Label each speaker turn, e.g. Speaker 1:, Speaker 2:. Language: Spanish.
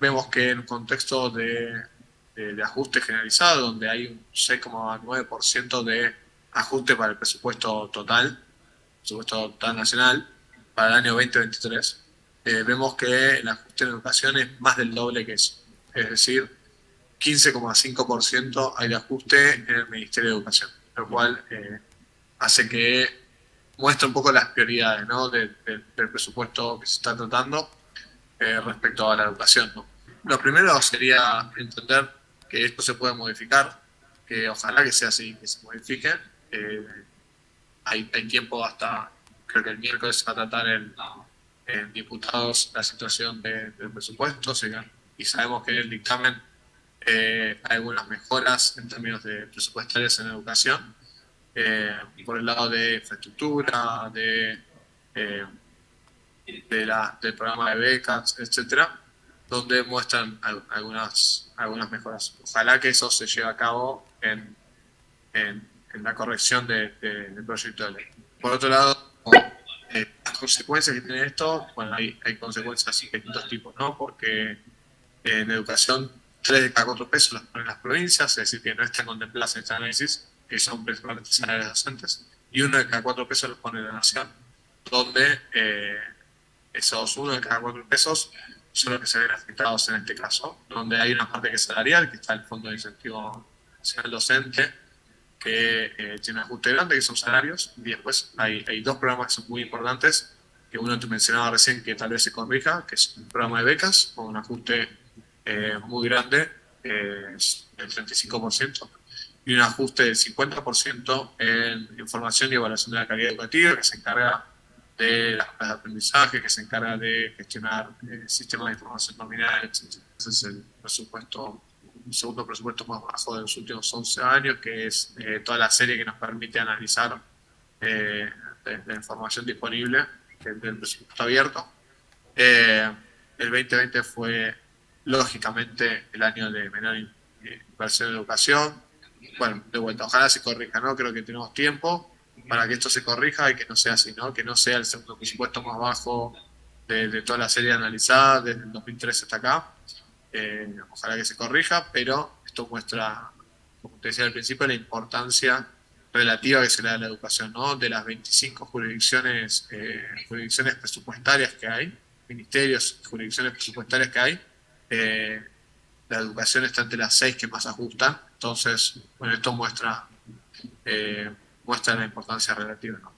Speaker 1: vemos que en un contexto de, de, ajuste generalizado, donde hay un 6,9% de ajuste para el presupuesto total, presupuesto total nacional, para el año 2023, eh, vemos que el ajuste en educación es más del doble que eso. Es decir, 15,5% hay de ajuste en el Ministerio de Educación, lo cual eh, hace que muestre un poco las prioridades ¿no? del presupuesto que se está tratando eh, respecto a la educación. Lo primero sería entender que esto se puede modificar, que ojalá que sea así, que se modifique. Eh, hay, hay, tiempo hasta, creo que el miércoles se va a tratar en, en diputados la situación del presupuesto y sabemos que en el dictamen eh, hay algunas mejoras en términos de presupuestarios en educación, por el lado de infraestructura, de de la, del programa de becas, etcétera, donde muestran algunas, algunas mejoras. Ojalá que eso se lleve a cabo en, en, la corrección de, del proyecto de ley. Por otro lado, eh, las consecuencias que tiene esto, bueno, hay, hay consecuencias de distintos tipos, ¿no? Porque en educación, tres de cada cuatro pesos los ponen las provincias, es decir, que no están contempladas en este análisis, que son principalmente salarios docentes, y uno de cada cuatro pesos los pone la nación, donde eh, esos uno de cada cuatro pesos son los que se ven afectados en este caso, donde hay una parte que es salarial, que está el Fondo de Incentivo Nacional Docente, que eh, tiene un ajuste grande, que son salarios, y después hay, hay, dos programas que son muy importantes, que uno te mencionaba recién que tal vez se corrija, que es un programa de becas, con un ajuste eh, muy grande, eh, del 35%, y un ajuste del 50% en información y evaluación de la calidad educativa, que se encarga de las de aprendizaje, que se encarga de gestionar eh, sistemas de información nominal, etc. Ese es el presupuesto, el segundo presupuesto más bajo de los últimos 11 años, que es eh, toda la serie que nos permite analizar eh, información disponible del presupuesto abierto. el 2020 fue lógicamente el año de menor inversión en educación. Bueno, de vuelta, ojalá se corrija, ¿no? Creo que tenemos tiempo para que esto se corrija y que no sea así, ¿no? Que no sea el segundo presupuesto más bajo de, toda la serie analizada desde el 2013 hasta acá. Eh, ojalá que se corrija, pero esto muestra, como te decía al principio, la importancia relativa que se le da a la educación, ¿no? De las 25 jurisdicciones, eh, jurisdicciones presupuestarias que hay, ministerios, jurisdicciones presupuestarias que hay, eh, la educación está entre las seis que más ajustan. Entonces, bueno, esto muestra muestra la importancia relativa. ¿no?